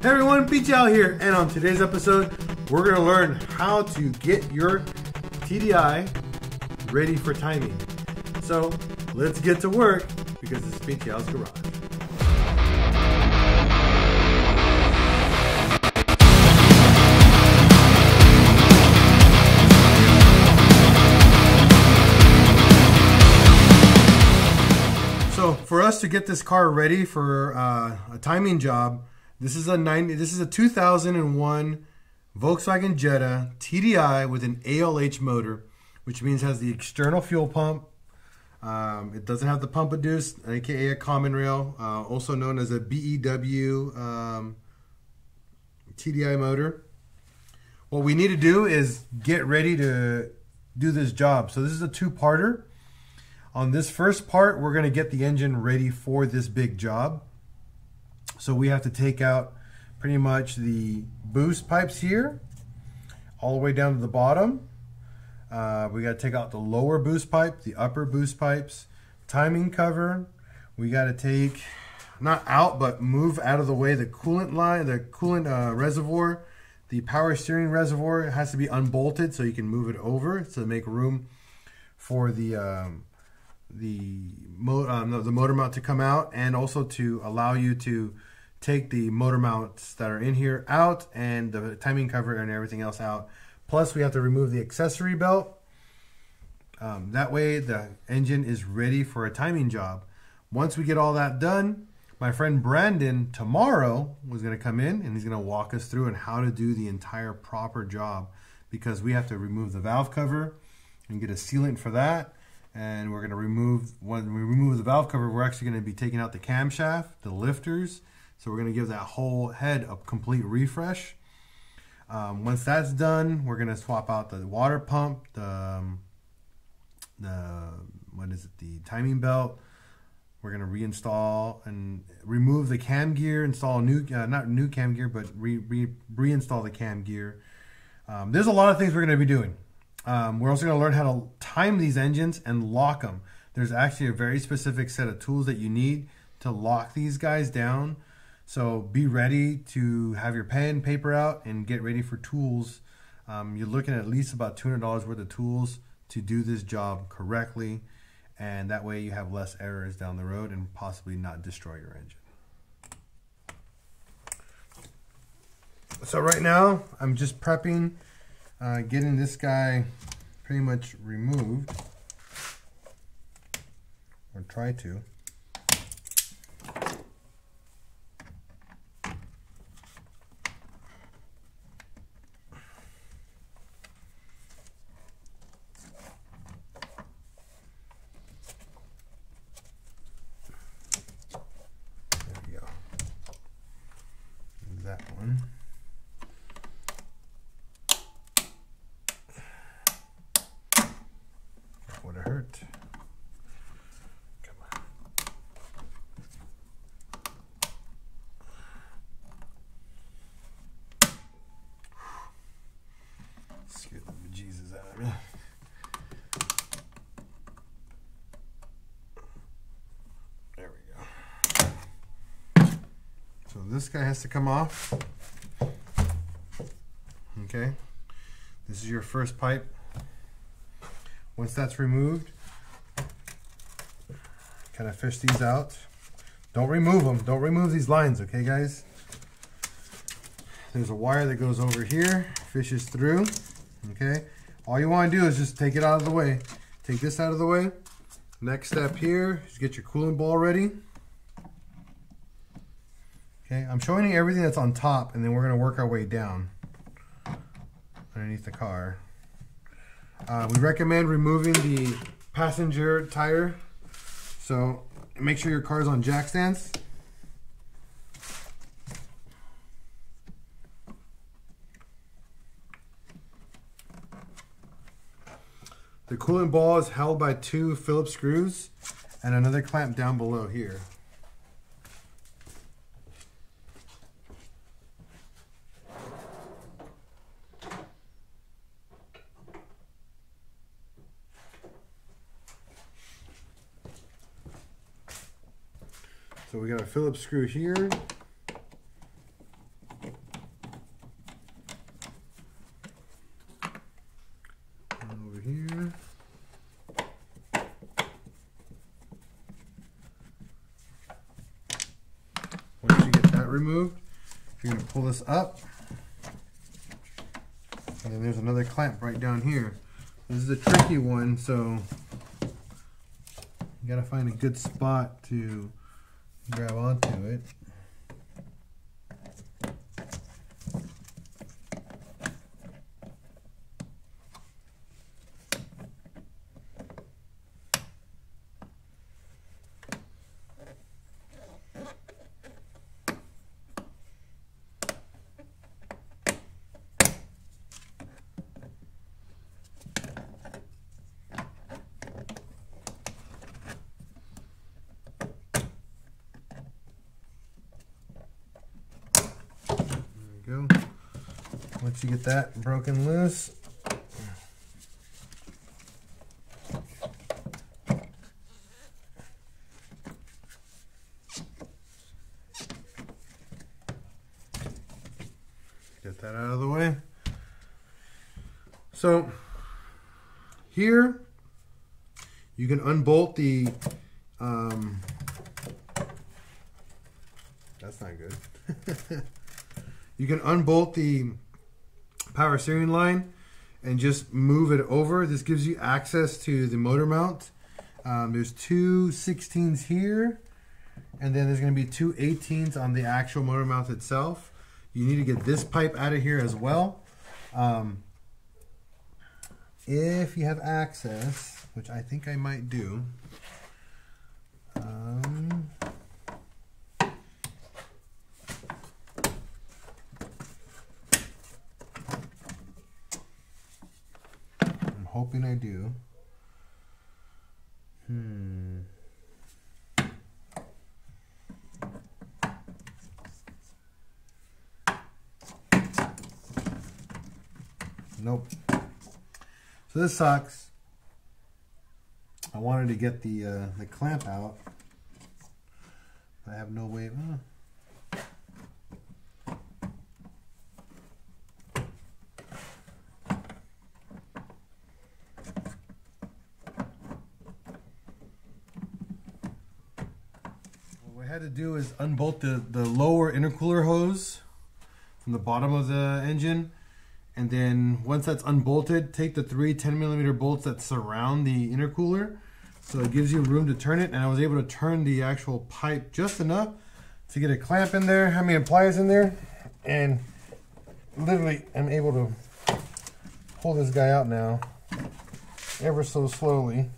Hey everyone, Pinche Al here, and on today's episode, we're gonna learn how to get your TDI ready for timing. So let's get to work because it's Pinche Al's garage. So for us to get this car ready for uh, a timing job, this is a 90, This is a 2001 Volkswagen Jetta TDI with an ALH motor, which means has the external fuel pump. Um, it doesn't have the Pumpe Düse, aka a common rail, uh, also known as a BEW um, TDI motor. What we need to do is get ready to do this job. So this is a two-parter. On this first part, we're going to get the engine ready for this big job. So we have to take out pretty much the boost pipes here, all the way down to the bottom. Uh, we got to take out the lower boost pipe, the upper boost pipes, timing cover. We got to take, not out, but move out of the way the coolant line, the coolant uh, reservoir. The power steering reservoir has to be unbolted so you can move it over to make room for the um, the, mo um, the motor mount to come out and also to allow you to take the motor mounts that are in here out and the timing cover and everything else out. Plus we have to remove the accessory belt. Um, that way the engine is ready for a timing job. Once we get all that done, my friend Brandon tomorrow was going to come in and he's going to walk us through and how to do the entire proper job because we have to remove the valve cover and get a sealant for that and we're going to remove when we remove the valve cover we're actually going to be taking out the camshaft the lifters so we're going to give that whole head a complete refresh um, once that's done we're going to swap out the water pump the um, the what is it the timing belt we're going to reinstall and remove the cam gear install new uh, not new cam gear but re, re, reinstall the cam gear um, there's a lot of things we're going to be doing um, we're also going to learn how to time these engines and lock them. There's actually a very specific set of tools that you need to lock these guys down. So be ready to have your pen, paper out, and get ready for tools. Um, you're looking at least about $200 worth of tools to do this job correctly. And that way you have less errors down the road and possibly not destroy your engine. So right now, I'm just prepping uh, getting this guy pretty much removed or try to this guy has to come off. Okay. This is your first pipe. Once that's removed, kind of fish these out. Don't remove them. Don't remove these lines, okay, guys? There's a wire that goes over here, fishes through, okay? All you want to do is just take it out of the way. Take this out of the way. Next step here is get your coolant ball ready. I'm showing you everything that's on top and then we're gonna work our way down underneath the car. Uh, we recommend removing the passenger tire. So make sure your car is on jack stands. The coolant ball is held by two Phillips screws and another clamp down below here. So we got a Phillips screw here. Over here. Once you get that removed, you're going to pull this up. And then there's another clamp right down here. This is a tricky one, so you gotta find a good spot to grab onto it. Go. Once you get that broken loose, get that out of the way. So here you can unbolt the um, that's not good. You can unbolt the power steering line and just move it over. This gives you access to the motor mount. Um, there's two 16s here, and then there's going to be two 18s on the actual motor mount itself. You need to get this pipe out of here as well. Um, if you have access, which I think I might do, um, hoping I do. Hmm. Nope. So this sucks. I wanted to get the uh, the clamp out. I have no way. Oh. had to do is unbolt the, the lower intercooler hose from the bottom of the engine. And then once that's unbolted, take the three 10 millimeter bolts that surround the intercooler. So it gives you room to turn it. And I was able to turn the actual pipe just enough to get a clamp in there, have me pliers in there. And literally I'm able to pull this guy out now ever so slowly.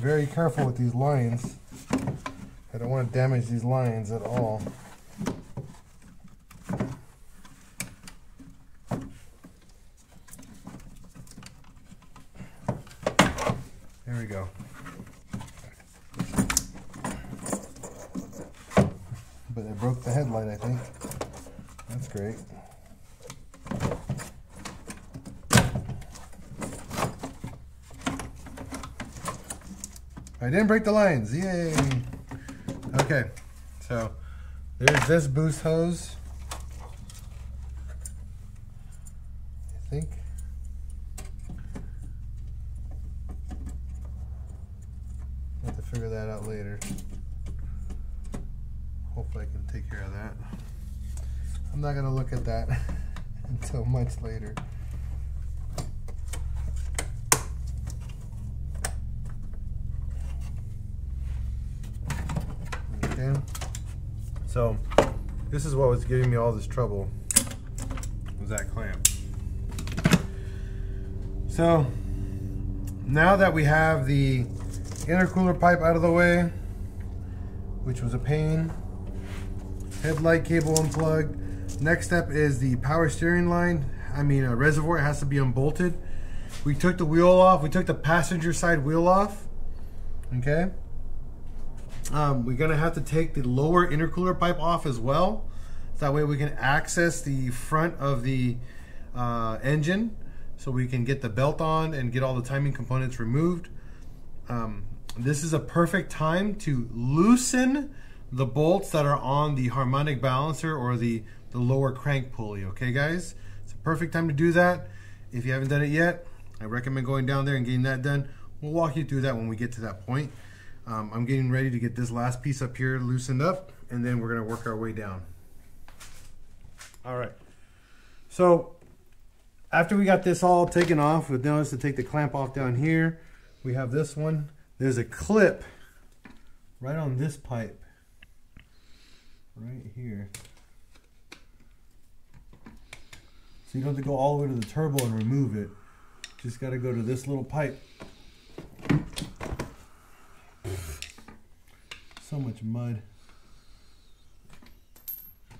Very careful with these lines. I don't want to damage these lines at all. There we go. But I broke the headlight, I think. That's great. I didn't break the lines. Yay. Okay. So there's this boost hose. I think. i have to figure that out later. Hopefully I can take care of that. I'm not going to look at that until much later. So this is what was giving me all this trouble was that clamp. So now that we have the intercooler pipe out of the way, which was a pain, headlight cable unplugged. Next step is the power steering line. I mean a reservoir, it has to be unbolted. We took the wheel off, we took the passenger side wheel off, okay? Um, we're gonna have to take the lower intercooler pipe off as well. That way we can access the front of the uh, engine so we can get the belt on and get all the timing components removed. Um, this is a perfect time to loosen the bolts that are on the harmonic balancer or the the lower crank pulley, okay guys? It's a perfect time to do that. If you haven't done it yet, I recommend going down there and getting that done. We'll walk you through that when we get to that point. Um, I'm getting ready to get this last piece up here loosened up and then we're gonna work our way down. All right. So after we got this all taken off, with notice to take the clamp off down here, we have this one. There's a clip right on this pipe, right here. So you don't have to go all the way to the turbo and remove it. Just got to go to this little pipe. So much mud.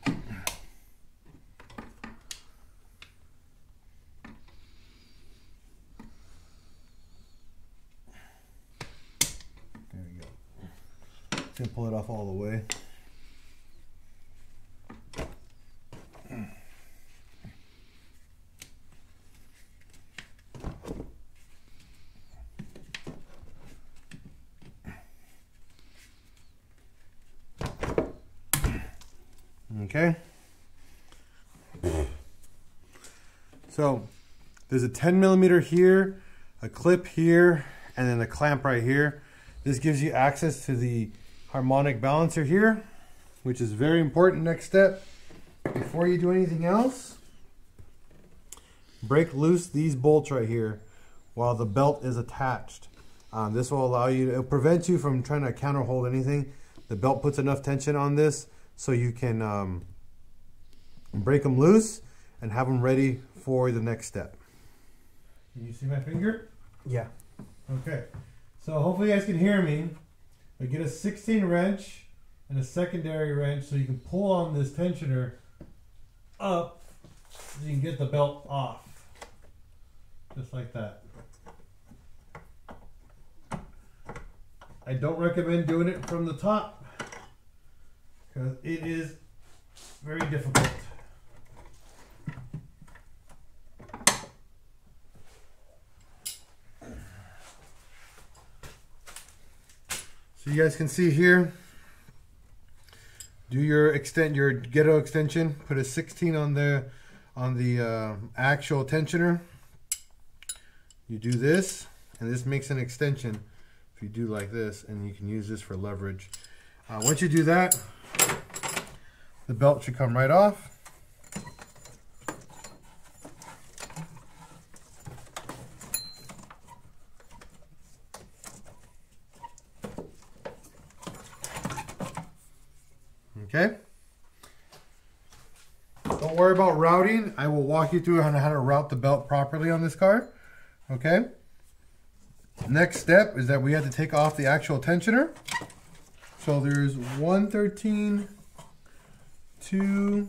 There we go. Gonna pull it off all the way. Okay. So there's a 10 millimeter here, a clip here, and then a clamp right here. This gives you access to the harmonic balancer here, which is very important next step. Before you do anything else, break loose these bolts right here while the belt is attached. Um, this will allow you, to prevent you from trying to counter hold anything. The belt puts enough tension on this so you can um, break them loose and have them ready for the next step. Can you see my finger? Yeah. Okay. So hopefully you guys can hear me. I get a 16 wrench and a secondary wrench so you can pull on this tensioner up so you can get the belt off. Just like that. I don't recommend doing it from the top because it is very difficult. So you guys can see here, do your extend your ghetto extension, put a 16 on the on the uh, actual tensioner. You do this, and this makes an extension. If you do like this, and you can use this for leverage. Uh, once you do that, the belt should come right off. Okay. Don't worry about routing. I will walk you through on how to route the belt properly on this car. Okay. Next step is that we have to take off the actual tensioner. So there's 113, two.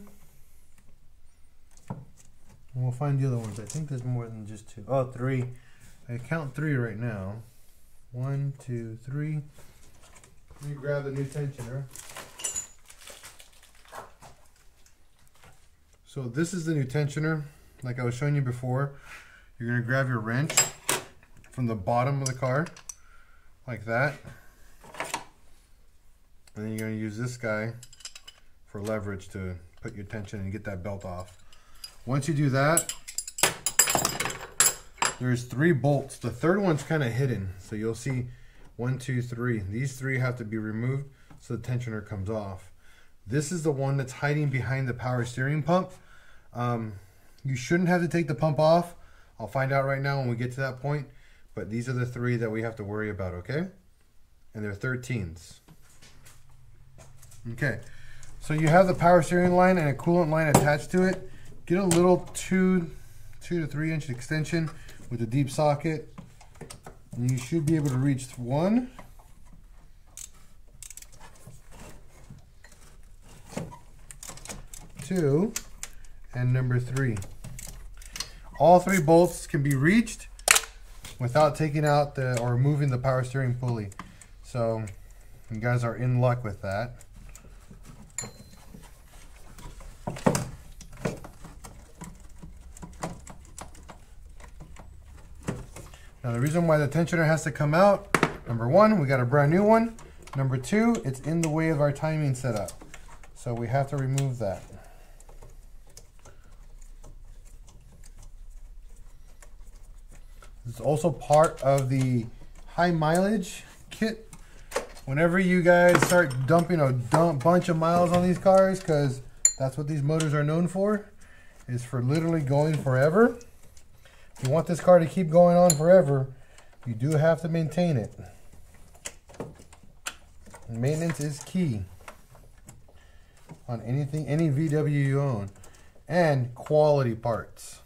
We'll find the other ones. I think there's more than just two. Oh, three. I count three right now. One, two, three. Let me grab the new tensioner. So this is the new tensioner, like I was showing you before. You're gonna grab your wrench from the bottom of the car, like that. And then you're gonna use this guy for leverage to put your tension and get that belt off. Once you do that, there's three bolts. The third one's kind of hidden. So you'll see one, two, three. These three have to be removed so the tensioner comes off. This is the one that's hiding behind the power steering pump. Um, you shouldn't have to take the pump off. I'll find out right now when we get to that point. But these are the three that we have to worry about, okay? And they're 13s. Okay, so you have the power steering line and a coolant line attached to it. Get a little two, two to three inch extension with a deep socket. And you should be able to reach one, two, and number three. All three bolts can be reached without taking out the or moving the power steering pulley. So you guys are in luck with that. Now the reason why the tensioner has to come out, number one, we got a brand new one. Number two, it's in the way of our timing setup. So we have to remove that. It's also part of the high mileage kit. Whenever you guys start dumping a dump bunch of miles on these cars, because that's what these motors are known for, is for literally going forever. You want this car to keep going on forever, you do have to maintain it. Maintenance is key on anything, any VW you own, and quality parts.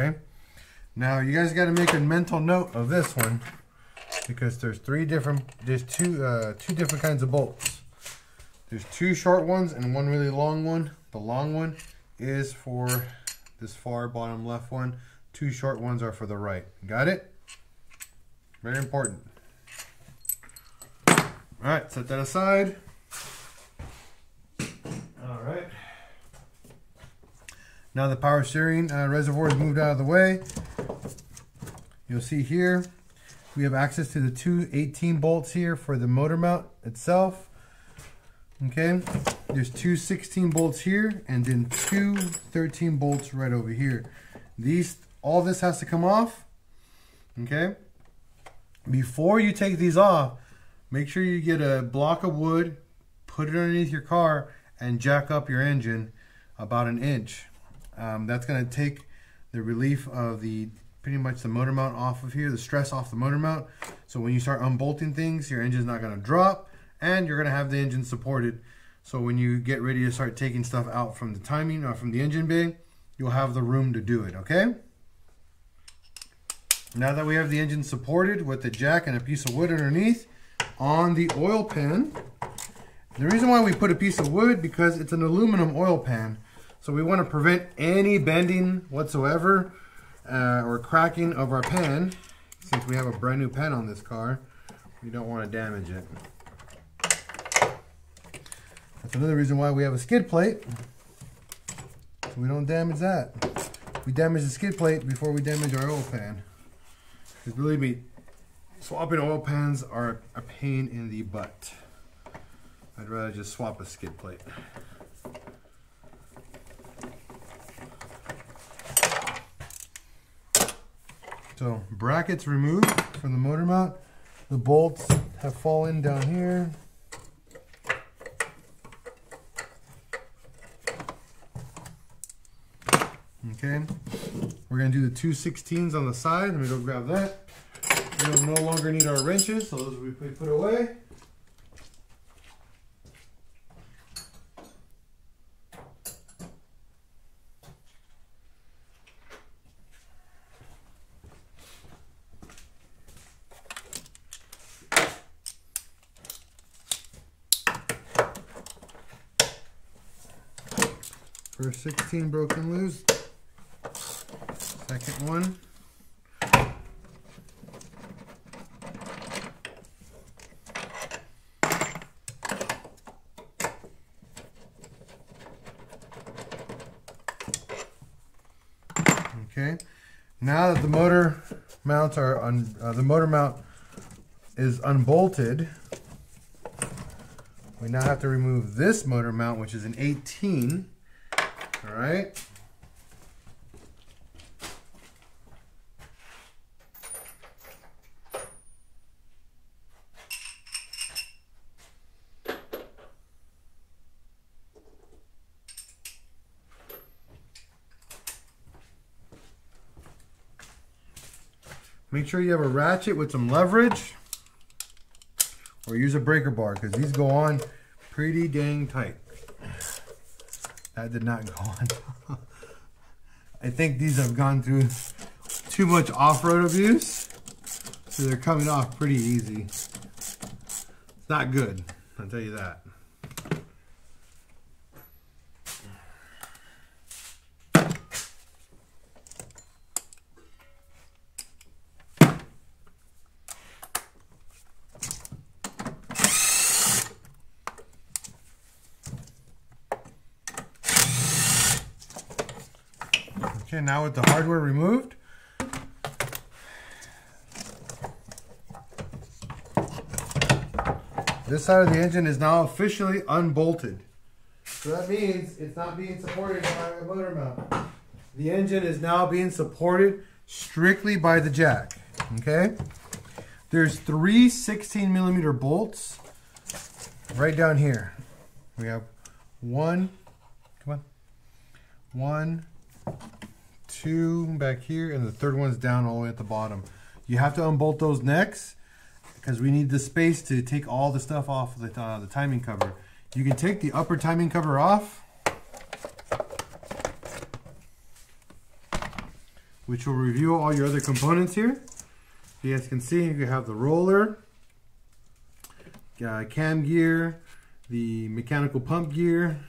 Okay. Now you guys got to make a mental note of this one because there's three different, there's two, uh, two different kinds of bolts. There's two short ones and one really long one. The long one is for this far bottom left one. Two short ones are for the right. Got it? Very important. All right, set that aside. All right. Now the power steering uh, reservoir is moved out of the way. You'll see here, we have access to the two 18 bolts here for the motor mount itself. Okay, there's two 16 bolts here and then two 13 bolts right over here. These, all this has to come off. Okay, before you take these off, make sure you get a block of wood, put it underneath your car, and jack up your engine about an inch. Um, that's going to take the relief of the pretty much the motor mount off of here, the stress off the motor mount. So when you start unbolting things, your engine's not going to drop and you're going to have the engine supported. So when you get ready to start taking stuff out from the timing or from the engine bay, you'll have the room to do it, okay? Now that we have the engine supported with the jack and a piece of wood underneath on the oil pan, the reason why we put a piece of wood because it's an aluminum oil pan. So we want to prevent any bending whatsoever uh, or cracking of our pan. Since we have a brand new pan on this car, we don't want to damage it. That's another reason why we have a skid plate. So we don't damage that. We damage the skid plate before we damage our oil pan. Because believe me, swapping oil pans are a pain in the butt. I'd rather just swap a skid plate. So brackets removed from the motor mount. The bolts have fallen down here. Okay, we're gonna do the two 16s on the side. Let me go grab that. We'll no longer need our wrenches, so those will be put away. First 16 broken loose. Second one. Okay. Now that the motor mounts are on, uh, the motor mount is unbolted, we now have to remove this motor mount, which is an 18. Right. Make sure you have a ratchet with some leverage or use a breaker bar because these go on pretty dang tight. That did not go on. I think these have gone through too much off-road abuse. So they're coming off pretty easy. It's not good, I'll tell you that. Okay, now with the hardware removed, this side of the engine is now officially unbolted. So that means it's not being supported by a motor mount. The engine is now being supported strictly by the jack, okay? There's three 16 millimeter bolts right down here. We have one, come on, one, two back here, and the third one's down all the way at the bottom. You have to unbolt those necks because we need the space to take all the stuff off the, uh, the timing cover. You can take the upper timing cover off, which will reveal all your other components here. You guys can see you have the roller, uh, cam gear, the mechanical pump gear.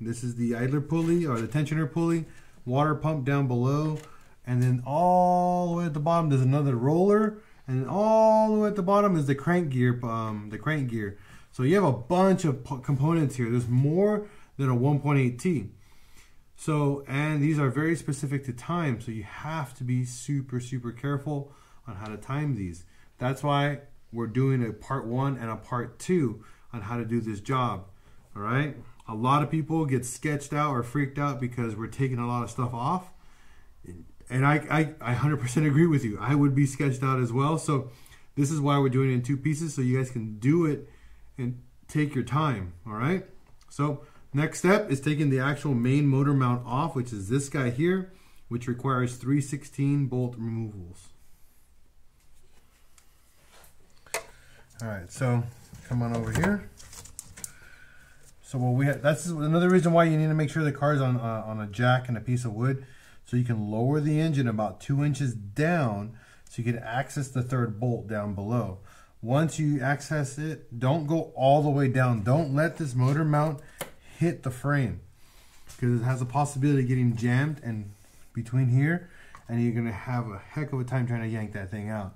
This is the idler pulley or the tensioner pulley, water pump down below, and then all the way at the bottom there's another roller, and all the way at the bottom is the crank gear, um, the crank gear. So you have a bunch of components here. There's more than a 1.8T. So, and these are very specific to time, so you have to be super, super careful on how to time these. That's why we're doing a part one and a part two on how to do this job. All right. A lot of people get sketched out or freaked out because we're taking a lot of stuff off. And I, I, I 100% agree with you. I would be sketched out as well. So this is why we're doing it in two pieces so you guys can do it and take your time. All right. So next step is taking the actual main motor mount off, which is this guy here, which requires 316 bolt removals. All right, so come on over here. So what we have, that's another reason why you need to make sure the car is on, uh, on a jack and a piece of wood so you can lower the engine about two inches down so you can access the third bolt down below. Once you access it, don't go all the way down. Don't let this motor mount hit the frame because it has a possibility of getting jammed and between here and you're gonna have a heck of a time trying to yank that thing out.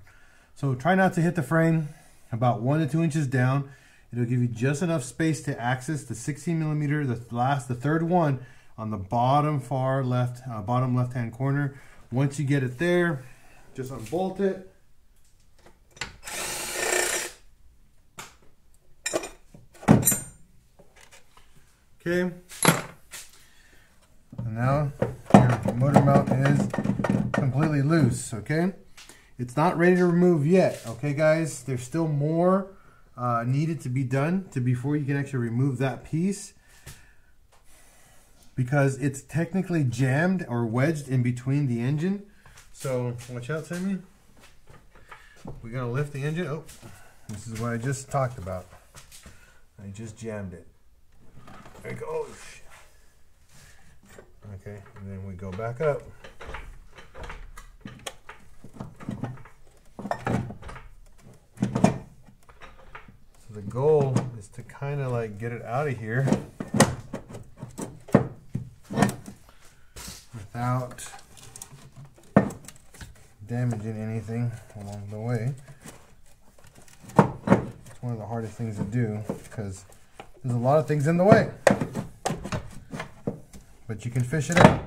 So try not to hit the frame about one to two inches down. It'll give you just enough space to access the 16 millimeter, the last, the third one on the bottom far left, uh, bottom left hand corner. Once you get it there, just unbolt it. Okay. And now your motor mount is completely loose, okay? It's not ready to remove yet, okay guys? There's still more uh, needed to be done to before you can actually remove that piece because it's technically jammed or wedged in between the engine. So watch out, Sammy. We're gonna lift the engine. Oh, this is what I just talked about. I just jammed it. There we go. Oh, okay, and then we go back up. the goal is to kind of like get it out of here without damaging anything along the way. It's one of the hardest things to do because there's a lot of things in the way. But you can fish it out.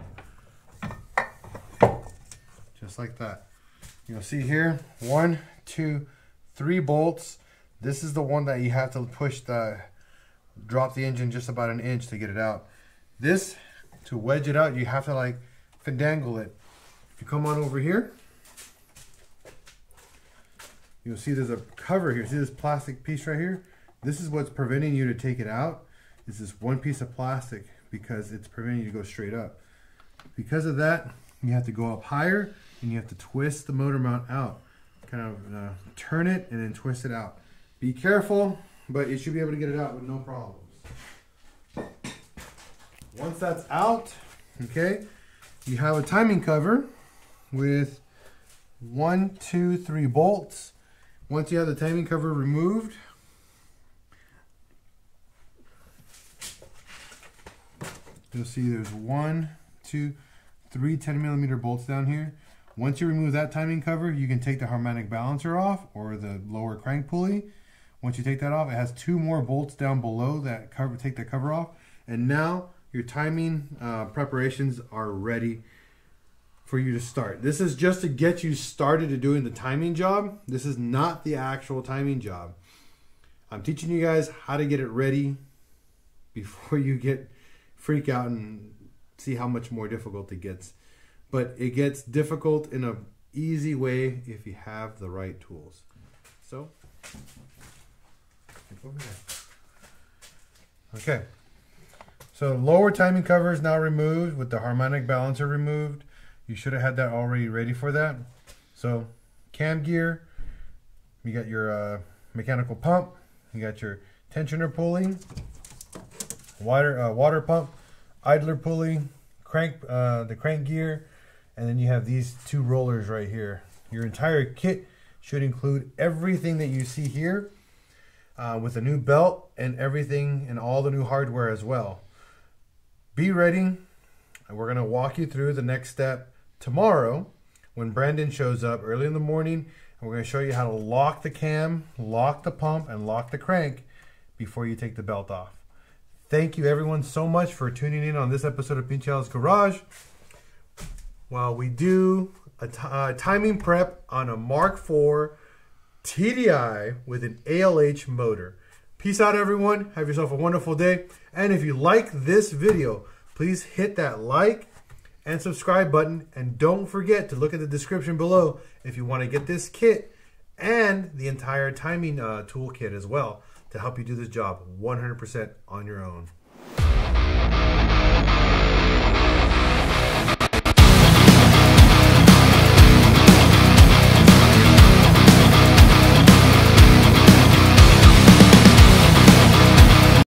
Just like that. You'll see here, one, two, three bolts this is the one that you have to push the, drop the engine just about an inch to get it out. This, to wedge it out, you have to like fandangle it. If you come on over here, you'll see there's a cover here. See this plastic piece right here? This is what's preventing you to take it out. Is this one piece of plastic because it's preventing you to go straight up. Because of that, you have to go up higher and you have to twist the motor mount out. Kind of uh, turn it and then twist it out. Be careful, but you should be able to get it out with no problems. Once that's out, okay, you have a timing cover with one, two, three bolts. Once you have the timing cover removed, you'll see there's one, two, three 10 millimeter bolts down here. Once you remove that timing cover, you can take the harmonic balancer off or the lower crank pulley once you take that off, it has two more bolts down below that cover take the cover off. And now your timing uh, preparations are ready for you to start. This is just to get you started to doing the timing job. This is not the actual timing job. I'm teaching you guys how to get it ready before you get freak out and see how much more difficult it gets. But it gets difficult in a easy way if you have the right tools. So, okay. So lower timing cover is now removed with the harmonic balancer removed. You should have had that already ready for that. So cam gear, you got your uh, mechanical pump, you got your tensioner pulley, water uh, water pump, idler pulley, crank uh, the crank gear, and then you have these two rollers right here. Your entire kit should include everything that you see here uh, with a new belt and everything and all the new hardware as well. Be ready. And we're going to walk you through the next step tomorrow when Brandon shows up early in the morning. And we're going to show you how to lock the cam, lock the pump, and lock the crank before you take the belt off. Thank you everyone so much for tuning in on this episode of Pinche Al's Garage. While we do a uh, timing prep on a Mark IV TDI with an ALH motor. Peace out, everyone. Have yourself a wonderful day. And if you like this video, please hit that like and subscribe button. And don't forget to look at the description below if you want to get this kit and the entire timing uh, toolkit as well to help you do this job 100% on your own.